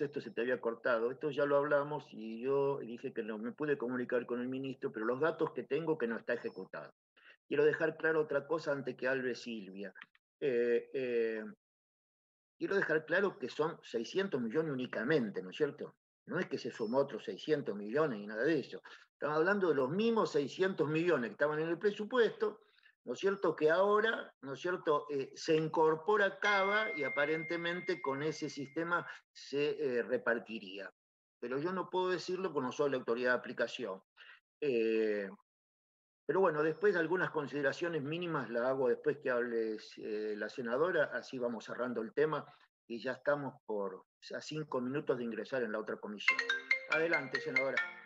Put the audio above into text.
esto se te había cortado. Esto ya lo hablamos y yo dije que no me pude comunicar con el ministro, pero los datos que tengo que no está ejecutado. Quiero dejar claro otra cosa antes que hable Silvia. Eh, eh, quiero dejar claro que son 600 millones únicamente, ¿no es cierto? No es que se sumó otros 600 millones ni nada de eso. Estamos hablando de los mismos 600 millones que estaban en el presupuesto, ¿no es cierto? Que ahora, ¿no es cierto?, eh, se incorpora Cava y aparentemente con ese sistema se repartiría. Pero yo no puedo decirlo porque no soy la autoridad de aplicación. Pero bueno, después algunas consideraciones mínimas las hago después que hable eh, la senadora, así vamos cerrando el tema y ya estamos por a cinco minutos de ingresar en la otra comisión. Adelante, senadora.